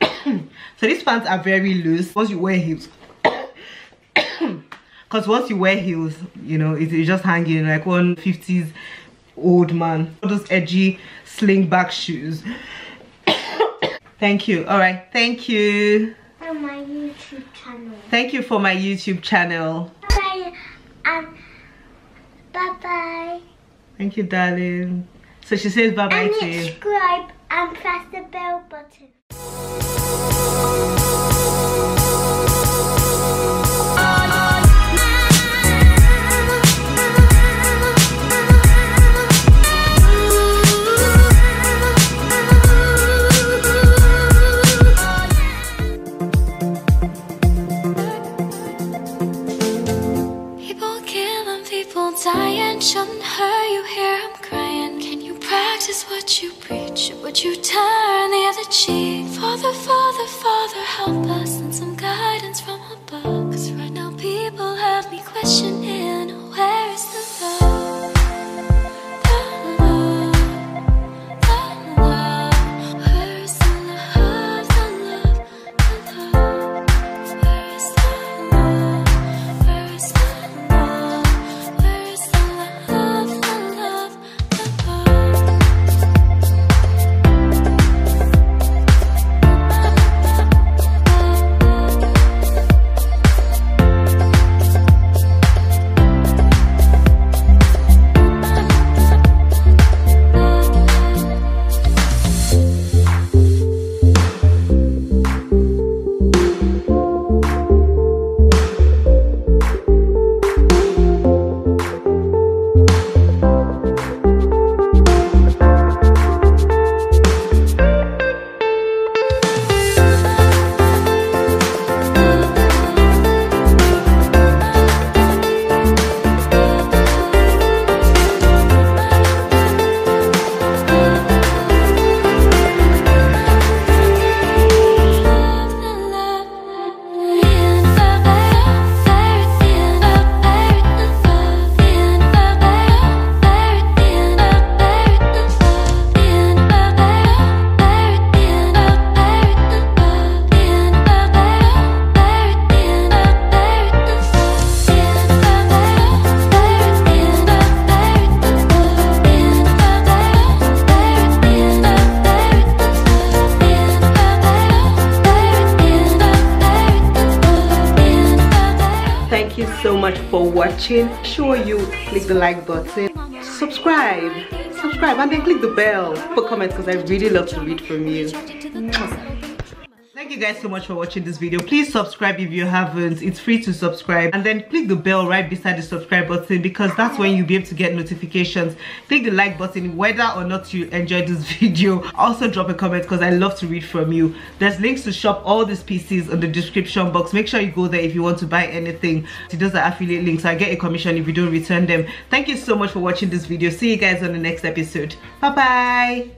so these pants are very loose. Once you wear heels because once you wear heels you know it's, just hanging like one 50s old man. All those edgy sling back shoes. Thank you. All right. Thank you. For my youtube channel. Thank you for my youtube channel. Bye and bye bye thank you darling. So she says bye bye and to you. subscribe and press the bell button People killing, people dying. Shouldn't hurt you hear I'm crying. Can you practice what you preach? Would you turn the other cheek? Father, Father, Father, so much for watching. Sure you click the like button subscribe subscribe and then click the bell for comments because i really love to read from you Thank you guys so much for watching this video. Please subscribe if you haven't. It's free to subscribe. And then click the bell right beside the subscribe button because that's when you'll be able to get notifications. Click the like button whether or not you enjoyed this video. Also drop a comment because I love to read from you. There's links to shop all these pieces in the description box. Make sure you go there if you want to buy anything. Those are affiliate links. I get a commission if you don't return them. Thank you so much for watching this video. See you guys on the next episode. Bye bye.